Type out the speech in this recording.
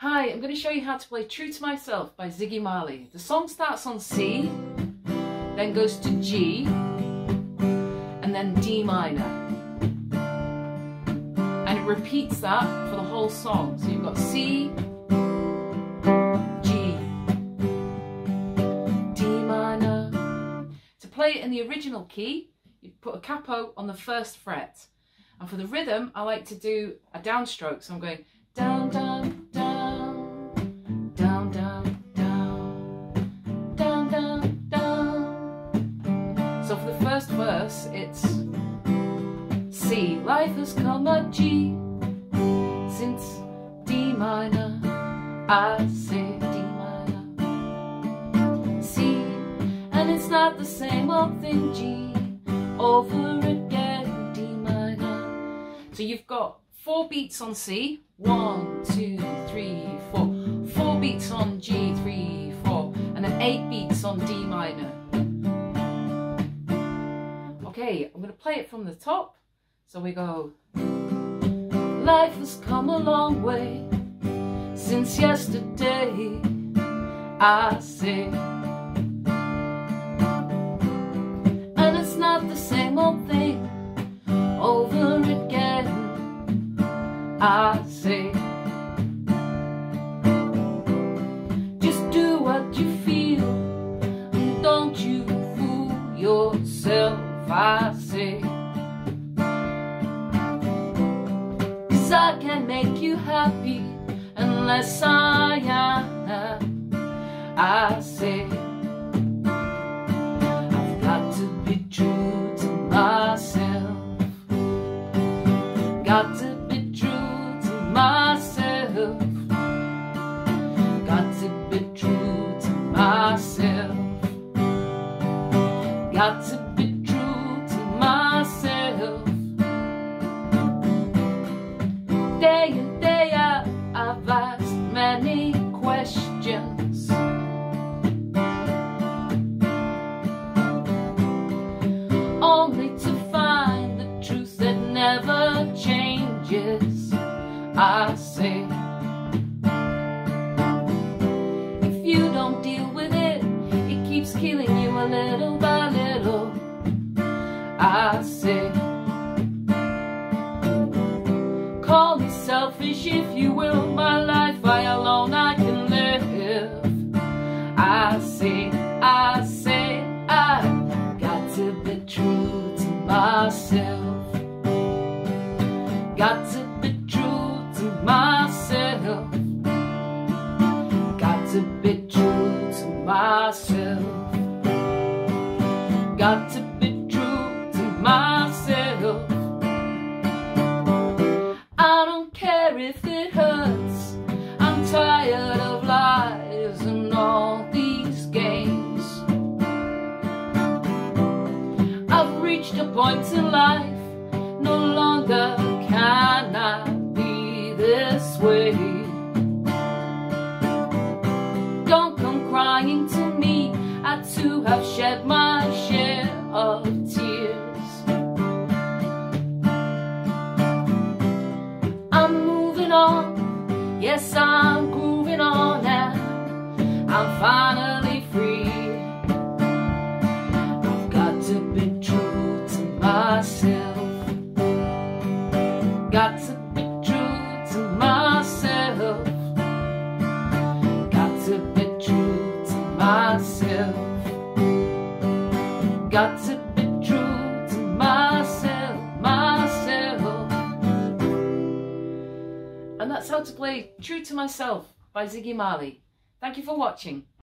Hi, I'm going to show you how to play True to Myself by Ziggy Marley. The song starts on C, then goes to G, and then D minor. And it repeats that for the whole song. So you've got C, G, D minor. To play it in the original key, you put a capo on the first fret. And for the rhythm, I like to do a downstroke. So I'm going down, down, Life has come a G since D minor. I say D minor. C, and it's not the same old thing. G over again, D minor. So you've got four beats on C. One, two, three, four. Four beats on G, three, four, and then eight beats on D minor. Okay, I'm going to play it from the top. So we go. Life has come a long way since yesterday, I say. And it's not the same old thing over again, I say. Just do what you feel and don't you fool yourself. I say Can't make you happy unless I am. I say I've got to be true to myself. Got to be true to myself. Got to be true to myself. Got to never changes, I say. If you don't deal with it, it keeps killing you a little by little, I say. Call me selfish if you will, my life I alone I Got to be true to myself. I don't care if it hurts. I'm tired of lies and all these games. I've reached a point in life, no longer myself. Got to be true to myself, myself. And that's how to play True to Myself by Ziggy Marley. Thank you for watching.